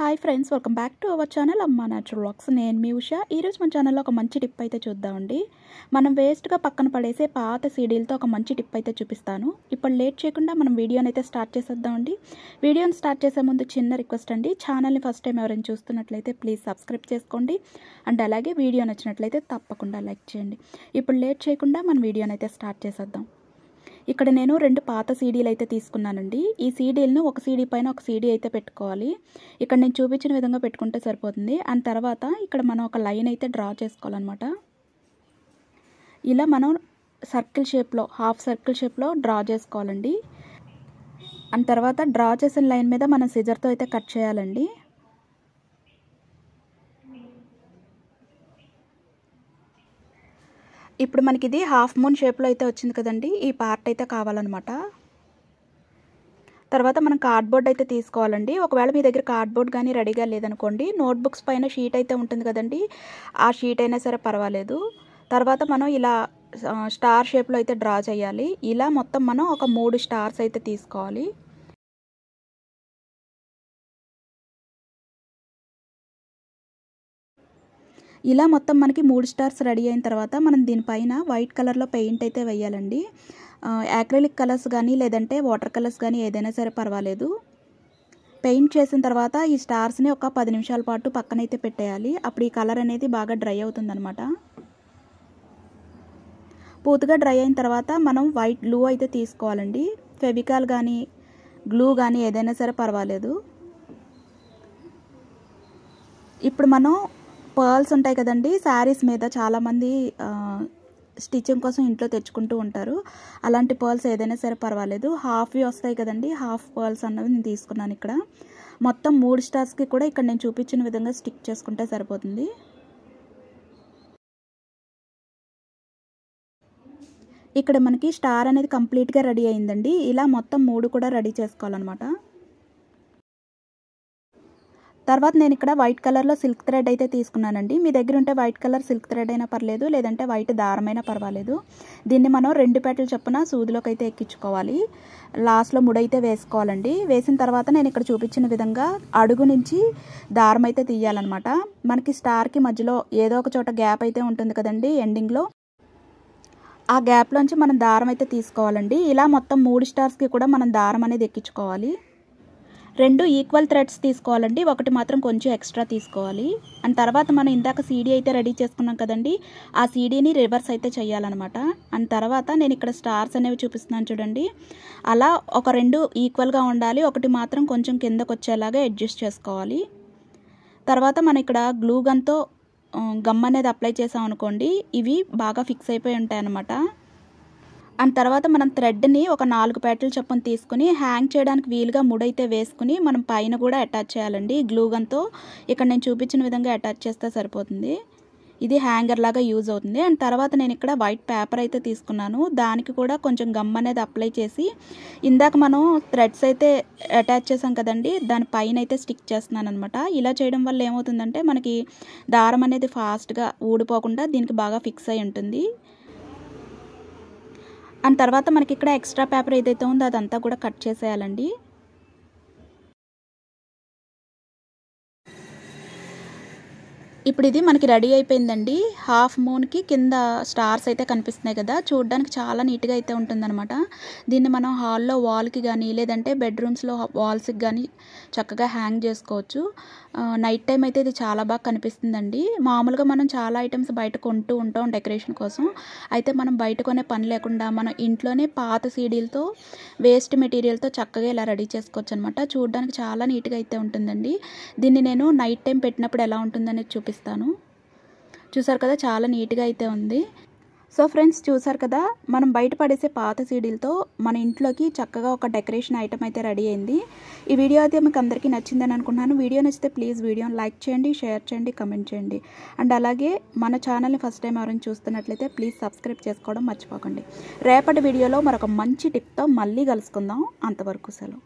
Hi friends welcome back to our channel అమ్మా natural vlogs నేను మీ ఉష. ఈరోజు మన ఛానల్లో ఒక మంచి టిప్ అయితే చూద్దామండి. మనం వేస్ట్గా పక్కన పడేసే పాత సీడీలతో ఒక మంచి టిప్ అయితే చూపిస్తాను. ఇప్పుడు లేట్ చేయకుండా మనం వీడియోని అయితే స్టార్ట్ చేసేద్దామండి. వీడియోని స్టార్ట్ చేసే ముందు చిన్న రిక్వెస్ట్ అండి. ఛానల్ని ఫస్ట్ టైం ఎవరైనా చూస్తున్నట్లయితే ప్లీజ్ సబ్స్క్రైబ్ చేసుకోండి. అండ్ అలాగే వీడియో నచ్చినట్లయితే తప్పకుండా లైక్ చేయండి. ఇప్పుడు లేట్ చేయకుండా మన వీడియోని అయితే స్టార్ట్ చేసేద్దాం. ఇక్కడ నేను రెండు పాత సీడీలు అయితే తీసుకున్నానండి. ఈ సీడీలను ఒక సీడీ పైన ఒక సీడీ అయితే పెట్టుకోవాలి. ఇక్కడ నేను చూపించిన విధంగా పెట్టుకుంటే సరిపోతుంది. అండ్ తర్వాత ఇక్కడ మనం ఒక లైన్ అయితే డ్రా చేసుకోవాలన్నమాట. ఇలా మనం సర్కిల్ షేప్లో హాఫ్ సర్కిల్ షేప్లో డ్రా చేసుకోవాలండి. అండ్ తర్వాత డ్రా చేసిన లైన్ మీద మనం సిజర్తో అయితే కట్ చేయాలండి. ఇప్పుడు మనకి ఇది హాఫ్ మూన్ షేప్లో అయితే వచ్చింది కదండి. ఈ పార్ట్ అయితే కావాలన్నమాట. తర్వాత మనం కార్డ్బోర్డ్ అయితే తీసుకోవాలండి. ఒకవేళ మీ దగ్గర కార్డ్బోర్డ్ కానీ రెడీగా లేదనుకోండి నోట్బుక్స్ పైన షీట్ అయితే ఉంటుంది కదండి. ఆ షీట్ అయినా సరే పర్వాలేదు. తర్వాత మనం ఇలా స్టార్ షేప్లో అయితే డ్రా చేయాలి. ఇలా మొత్తం మనం ఒక మూడు స్టార్స్ అయితే తీసుకోవాలి. ఇలా మొత్తం మనకి మూడు స్టార్స్ రెడీ అయిన తర్వాత మనం దీనిపైన వైట్ కలర్లో పెయింట్ అయితే వేయాలండి. యాక్రిలిక్ కలర్స్ కానీ లేదంటే వాటర్ కలర్స్ కానీ ఏదైనా సరే పర్వాలేదు. పెయింట్ చేసిన తర్వాత ఈ స్టార్స్ని ఒక పది నిమిషాల పాటు పక్కనైతే పెట్టేయాలి. అప్పుడు ఈ కలర్ అనేది బాగా డ్రై అవుతుందనమాట పూర్తిగా డ్రై అయిన తర్వాత మనం వైట్ గ్లూ అయితే తీసుకోవాలండి. ఫెవికాల్ కానీ గ్లూ కానీ ఏదైనా సరే పర్వాలేదు. ఇప్పుడు మనం పర్ల్స్ ఉంటాయి కదండి శారీస్ మీద చాలామంది స్టిచ్చింగ్ కోసం ఇంట్లో తెచ్చుకుంటూ ఉంటారు. అలాంటి పర్ల్స్ ఏదైనా సరే పర్వాలేదు. హాఫ్వి వస్తాయి కదండి హాఫ్ పర్ల్స్ అన్నవి నేను తీసుకున్నాను ఇక్కడ. మొత్తం మూడు స్టార్స్కి కూడా ఇక్కడ నేను చూపించిన విధంగా స్టిక్ చేసుకుంటే సరిపోతుంది. ఇక్కడ మనకి స్టార్ అనేది కంప్లీట్గా రెడీ అయిందండి. ఇలా మొత్తం మూడు కూడా రెడీ చేసుకోవాలన్నమాట. తర్వాత నేను ఇక్కడ వైట్ కలర్లో సిల్క్ థ్రెడ్ అయితే తీసుకున్నానండి. మీ దగ్గర ఉంటే వైట్ కలర్ సిల్క్ థ్రెడ్ అయినా పర్లేదు లేదంటే వైట్ దారమైనా పర్వాలేదు. దీన్ని మనం రెండు పెట్టలు చొప్పున సూదిలోకి అయితే ఎక్కించుకోవాలి లాస్ట్లో ముడైతే వేసుకోవాలండి. వేసిన తర్వాత నేను ఇక్కడ చూపించిన విధంగా అడుగు నుంచి దారం అయితే తీయాలన్నమాట. మనకి స్టార్కి మధ్యలో ఏదో ఒక చోట గ్యాప్ అయితే ఉంటుంది కదండి ఎండింగ్లో ఆ గ్యాప్లోంచి మనం దారం అయితే తీసుకోవాలండి. ఇలా మొత్తం మూడు స్టార్స్కి కూడా మనం దారం అనేది ఎక్కించుకోవాలి. రెండు ఈక్వల్ థ్రెడ్స్ తీసుకోవాలండి. ఒకటి మాత్రం కొంచెం ఎక్స్ట్రా తీసుకోవాలి. అండ్ తర్వాత మనం ఇందాక సీడీ అయితే రెడీ చేసుకున్నాం కదండి. ఆ సీడీని రివర్స్ అయితే చేయాలన్నమాట. అండ్ తర్వాత నేను ఇక్కడ స్టార్స్ అనేవి చూపిస్తున్నాను చూడండి. అలా ఒక రెండు ఈక్వల్గా ఉండాలి. ఒకటి మాత్రం కొంచెం కిందకు వచ్చేలాగా అడ్జస్ట్ చేసుకోవాలి. తర్వాత మనం ఇక్కడ గ్లూ గన్తో గమ్ అనేది అప్లై చేసాం అనుకోండి ఇవి బాగా ఫిక్స్ అయిపోయి ఉంటాయి అన్నమాట అండ్ తర్వాత మనం థ్రెడ్ని ఒక నాలుగు పేటలు చొప్పున తీసుకుని హ్యాంగ్ చేయడానికి వీలుగా ముడైతే వేసుకుని మనం పైన కూడా అటాచ్ చేయాలండి. గ్లూగన్తో ఇక్కడ నేను చూపించిన విధంగా అటాచ్ చేస్తే సరిపోతుంది. ఇది హ్యాంగర్ లాగా యూజ్ అవుతుంది. అండ్ తర్వాత నేను ఇక్కడ వైట్ పేపర్ అయితే తీసుకున్నాను. దానికి కూడా కొంచెం గమ్ అనేది అప్లై చేసి ఇందాక మనం థ్రెడ్స్ అయితే అటాచ్ చేసాం కదండి దాని పైన అయితే స్టిక్ చేస్తున్నాను అనమాట ఇలా చేయడం వల్ల ఏమవుతుందంటే మనకి దారం అనేది ఫాస్ట్గా ఊడిపోకుండా దీనికి బాగా ఫిక్స్ అయి ఉంటుంది. అండ్ తర్వాత మనకి ఇక్కడ ఎక్స్ట్రా పేపర్ ఏదైతే ఉందో అదంతా కూడా కట్ చేసేయాలండి. ఇప్పుడు ఇది మనకి రెడీ అయిపోయిందండి. హాఫ్ మూన్కి కింద స్టార్స్ అయితే కనిపిస్తున్నాయి కదా. చూడడానికి చాలా నీట్గా అయితే ఉంటుందన్నమాట. దీన్ని మనం హాల్లో వాల్కి కానీ లేదంటే బెడ్రూమ్స్లో వాల్స్కి కానీ చక్కగా హ్యాంగ్ చేసుకోవచ్చు. నైట్ టైం అయితే ఇది చాలా బాగా కనిపిస్తుందండి. మామూలుగా మనం చాలా ఐటమ్స్ బయట కొంటూ ఉంటాం డెకరేషన్ కోసం. అయితే మనం బయట కొనే పని లేకుండా మనం ఇంట్లోనే పాత సీడీలతో వేస్ట్ మెటీరియల్తో చక్కగా ఇలా రెడీ చేసుకోవచ్చు అనమాట చూడడానికి చాలా నీట్గా అయితే ఉంటుందండి. దీన్ని నేను నైట్ టైం పెట్టినప్పుడు ఎలా ఉంటుందనేది చూపిస్తాను. చూసారు కదా చాలా నీట్గా అయితే ఉంది. సో ఫ్రెండ్స్ చూసారు కదా మనం బయట పడేసే పాత సీడీలతో మన ఇంట్లోకి చక్కగా ఒక డెకరేషన్ ఐటమ్ అయితే రెడీ అయింది. ఈ వీడియో అయితే మీకు అందరికీ నచ్చిందని అనుకుంటున్నాను. వీడియో నచ్చితే ప్లీజ్ వీడియోని లైక్ చేయండి షేర్ చేయండి కమెంట్ చేయండి. అండ్ అలాగే మన ఛానల్ని ఫస్ట్ టైం ఎవరైనా చూస్తున్నట్లయితే ప్లీజ్ సబ్స్క్రైబ్ చేసుకోవడం మర్చిపోకండి. రేపటి వీడియోలో మరొక మంచి టిప్తో మళ్ళీ కలుసుకుందాం. అంతవరకు సెలవు.